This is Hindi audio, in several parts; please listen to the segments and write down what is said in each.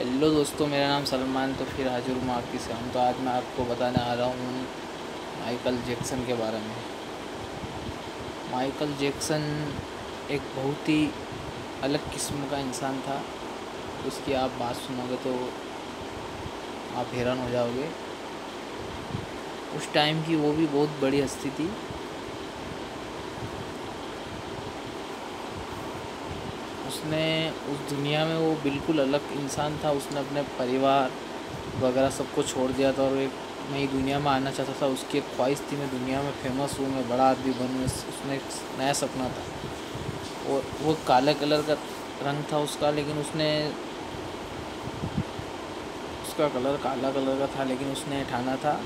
हेलो दोस्तों, मेरा नाम सलमान तो फिर हाजिर हूँ आपके सामने। तो आज मैं आपको बताने आ रहा हूँ माइकल जैक्सन के बारे में। माइकल जैक्सन एक बहुत ही अलग किस्म का इंसान था। उसकी आप बात सुनोगे तो आप हैरान हो जाओगे। उस टाइम की वो भी बहुत बड़ी हस्ती थी। उसने, उस दुनिया में वो बिल्कुल अलग इंसान था। उसने अपने परिवार वगैरह सबको छोड़ दिया था और एक नई दुनिया में आना चाहता था। उसकी एक ख्वाहिश थी, मैं दुनिया में फ़ेमस हूँ, मैं बड़ा आदमी बनूँ। उसने एक नया सपना था। और वो काले कलर का रंग था उसका, लेकिन उसने, उसका कलर काला कलर का था, लेकिन उसने ठाना था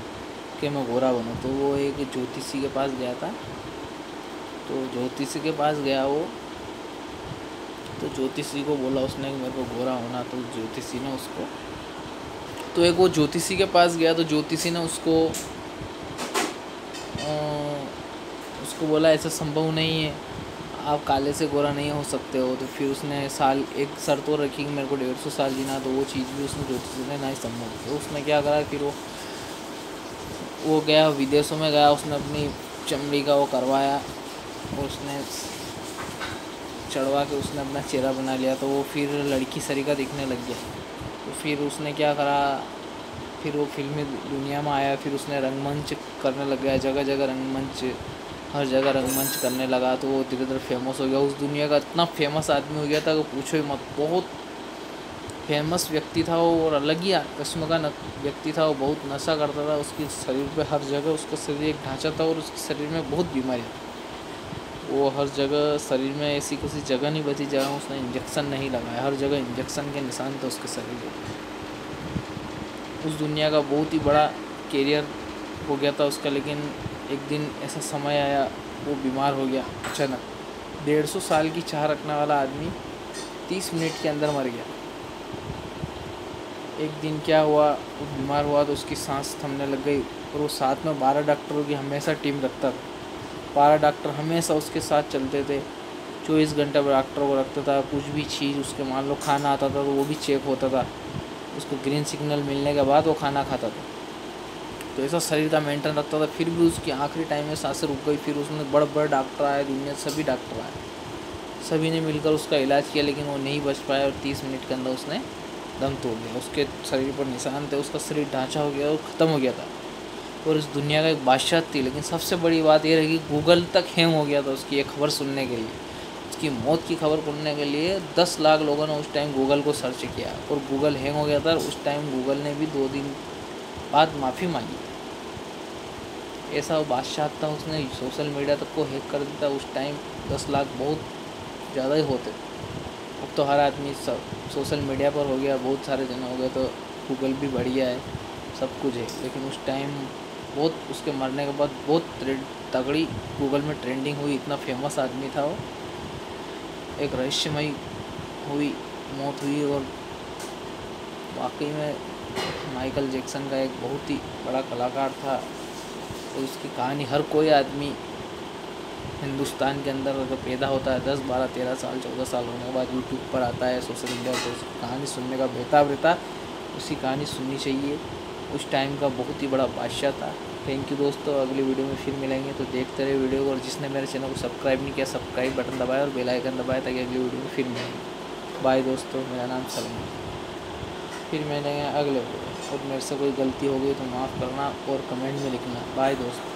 कि मैं गोरा बनूँ। तो वो एक ज्योतिषी के पास गया था। तो ज्योतिषी के पास गया वो तो ज्योतिषी को बोला उसने कि मेरे को गोरा होना तो ज्योतिषी ने उसको तो एक वो ज्योतिषी के पास गया तो ज्योतिषी ने उसको उसको बोला, ऐसा संभव नहीं है, आप काले से गोरा नहीं हो सकते हो। तो फिर उसने साल, एक शर्त और रखी कि मेरे को डेढ़ सौ साल जीना तो वो चीज़ भी उसने ज्योतिषी ने ना ही संभव तो उसने क्या करा, फिर वो वो गया, विदेशों में गया, उसने अपनी चमड़ी का वो करवाया, और उसने चढ़वा के उसने अपना चेहरा बना लिया तो वो फिर लड़की सरी का दिखने लग गया। तो फिर उसने क्या करा, फिर वो फिल्मी दुनिया में आया, फिर उसने रंगमंच करने लग गया जगह जगह रंगमंच, हर जगह रंगमंच करने लगा तो वो धीरे धीरे फ़ेमस हो गया। उस दुनिया का इतना फ़ेमस आदमी हो गया था कि पूछो ही मत, बहुत फ़ेमस व्यक्ति था वो, और अलग ही कस्म का व्यक्ति था वो, बहुत नशा करता था, उसकी शरीर पे हर जगह, उसका शरीर एक ढांचा था और उसके शरीर में बहुत बीमारियाँ वो हर जगह शरीर में ऐसी किसी जगह नहीं बची जहाँ उसने इंजेक्शन नहीं लगाया। हर जगह इंजेक्शन के निशान थे उसके शरीर में उस दुनिया का बहुत ही बड़ा कैरियर हो गया था उसका, लेकिन एक दिन ऐसा समय आया, वो बीमार हो गया, अचानक। डेढ़ सौ साल की चाह रखने वाला आदमी तीस मिनट के अंदर मर गया। एक दिन क्या हुआ, वो बीमार हुआ तो उसकी सांस थमने लग गई और वो साथ में बारह डॉक्टरों की हमेशा टीम रखता था। बारह डॉक्टर हमेशा उसके साथ चलते थे। चौबीस घंटे पर डॉक्टर को रखता था, कुछ भी चीज़ उसके, मान लो खाना आता था तो वो भी चेक होता था। उसको ग्रीन सिग्नल मिलने के बाद वो खाना खाता था। तो ऐसा शरीर का मेंटेन रखता था, फिर भी उसकी आखिरी टाइम में साँसें रुक गई, फिर उसमें बड़े बड़े डॉक्टर आए, दुनिया सभी डॉक्टर आए। सभी ने मिलकर उसका इलाज किया, लेकिन वो नहीं बच पाया और तीस मिनट के अंदर उसने दम तोड़ दिया। उसके शरीर पर निशान थे, उसका शरीर ढांचा हो गया और ख़त्म हो गया था। और इस दुनिया का एक बादशाह थी, लेकिन सबसे बड़ी बात यह रही कि गूगल तक हैंग हो गया था उसकी एक खबर सुनने के लिए। उसकी मौत की खबर सुनने के लिए दस लाख लोगों ने उस टाइम गूगल को सर्च किया और गूगल हैंग हो गया था उस टाइम गूगल ने भी दो दिन बाद माफ़ी मांगी। ऐसा वो बादशाह था, उसने सोशल मीडिया तक को हैक कर दिया उस टाइम दस लाख बहुत ज़्यादा ही होते। अब तो हर आदमी सब सोशल मीडिया पर हो गया, बहुत सारे जन हो गए तो गूगल भी बढ़िया है, सब कुछ है। लेकिन उस टाइम बहुत उसके मरने के बाद बहुत तगड़ी गूगल में ट्रेंडिंग हुई, इतना फ़ेमस आदमी था वो। एक रहस्यमयी हुई, मौत हुई और वाकई में माइकल जैक्सन का एक बहुत ही बड़ा कलाकार था। और उसकी कहानी हर कोई आदमी हिंदुस्तान के अंदर अगर पैदा होता है, दस, बारह, तेरह साल, चौदह साल होने के बाद यूट्यूब पर आता है, सोशल मीडिया पर उसकी कहानी सुनने का बेहतर रहता। उसकी कहानी सुननी चाहिए। उस टाइम का बहुत ही बड़ा बादशाह था। थैंक यू दोस्तों, अगली वीडियो में फिर मिलेंगे। तो देखते रहे वीडियो को और जिसने मेरे चैनल को सब्सक्राइब नहीं किया सब्सक्राइब बटन दबाया और बेल आइकन दबाया ताकि अगली वीडियो में फिर मिलेंगे। बाय दोस्तों, मेरा नाम सलमान फिर मिलेंगे अगले वीडियो और मेरे से कोई गलती हो गई तो माफ़ करना और कमेंट में लिखना। बाय दोस्तों।